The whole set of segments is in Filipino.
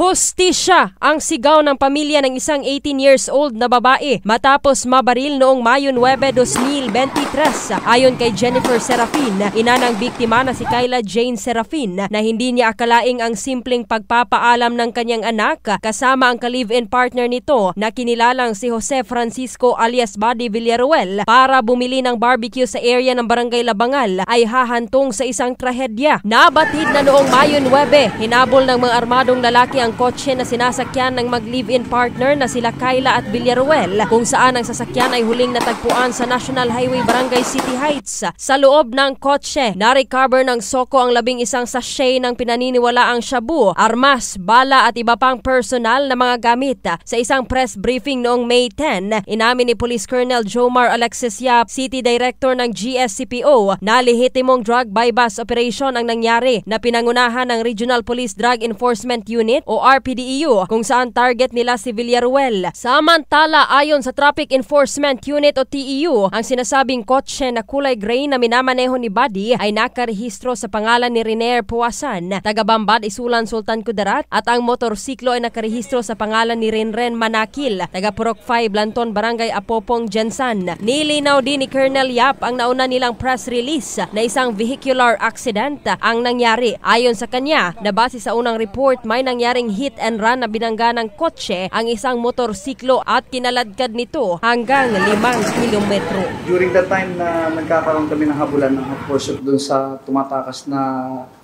Hostisya ang sigaw ng pamilya ng isang 18 years old na babae matapos mabaril noong Mayo 9, 2023. Ayon kay Jennifer Serafin, ina ng biktima na si Kyla Jane Serafin na hindi niya akalaing ang simpleng pagpapaalam ng kanyang anak kasama ang ka-live-in partner nito na kinilalang si Jose Francisco alias Buddy Villaruel para bumili ng barbecue sa area ng Barangay Labangal ay hahantong sa isang trahedya. Nabatid na noong Mayo 9, hinabol ng mga armadong lalaki ang kotse na sinasakyan ng mag-live-in partner na sila Kyla at Villaruel kung saan ang sasakyan ay huling natagpuan sa National Highway Barangay City Heights. Sa loob ng kotse, na-recover ng Soko ang labing isang sachet ng pinaniniwalaang shabu, armas, bala at iba pang personal na mga gamit. Sa isang press briefing noong May 10, inamin ni Police Colonel Jomar Alexis Yap, City Director ng GSCPO, na lehitimong drug bypass operation ang nangyari na pinangunahan ng Regional Police Drug Enforcement Unit o RPDEU kung saan target nila si Villaruel. Samantala, ayon sa Traffic Enforcement Unit o TEU, ang sinasabing kotse na kulay gray na minamaneho ni Buddy ay nakarehistro sa pangalan ni Renier Puasan, taga Bambad Isulan Sultan Kudarat at ang motorsiklo ay nakarehistro sa pangalan ni Renren Manakil, taga Purok 5 Lanton Barangay Apopong Jensan. Nilinaw din ni Colonel Yap ang nauna nilang press release na isang vehicular accident ang nangyari. Ayon sa kanya, na base sa unang report may nangyari nangyaring hit and run na binangga ng kotse ang isang motorsiklo at kinaladkad nito hanggang 5 kilometro. During the time na nagkakaroon kami ng habulan ng pursuit doon sa tumatakas na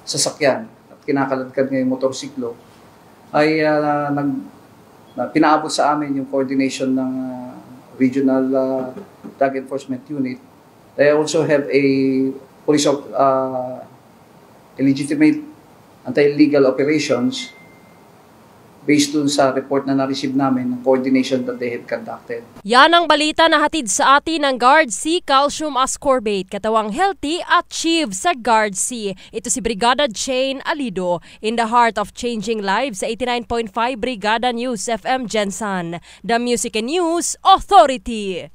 sasakyan at kinakaladkad ngayong motorsiklo, ay uh, nag, na, pinaabot sa amin yung coordination ng uh, Regional uh, Drug Enforcement Unit. They also have a police of uh, illegitimate anti-illegal operations based dun sa report na na-receive namin ng coordination that they have conducted. Yan ang balita na hatid sa atin ng Guard C Calcium Ascorbate, katawang healthy at achieve sa Guard C. Ito si Brigada Jane Alido in the heart of changing lives sa 89.5 Brigada News FM Jensen, the Music and News Authority.